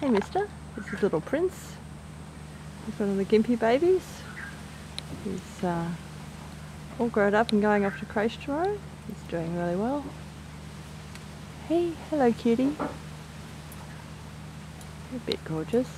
Hey mister, this is little Prince. He's one of the gimpy babies. He's uh, all grown up and going off to creche tomorrow. He's doing really well. Hey, hello cutie. You're a bit gorgeous.